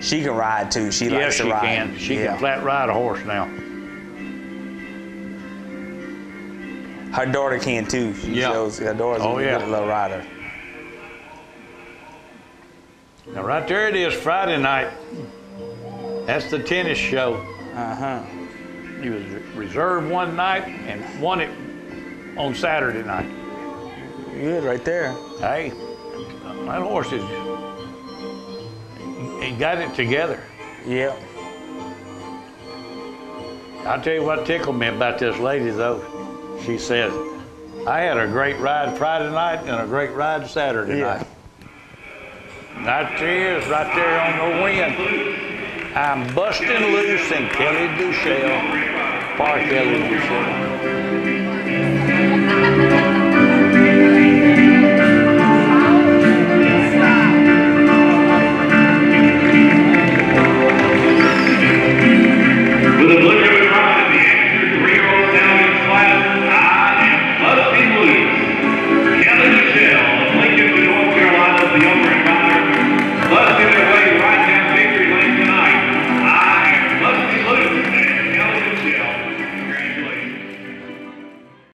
She can ride too. She Yes, likes to she ride. can. She yeah. can flat ride a horse now. Her daughter can too. She Yeah. shows her daughter's Oh, a yeah. good little rider. Now, right there it is, Friday night. That's the tennis show. Uh huh. He was reserved one night and won it on Saturday night. Good right there. Hey, that horse is, he got it together. Yep. I'll tell you what tickled me about this lady, though. She said, I had a great ride Friday night and a great ride Saturday Yeah. night. That is right there on the win. I'm busting loose in Kelly Duchelle, Park Kelly Duchelle.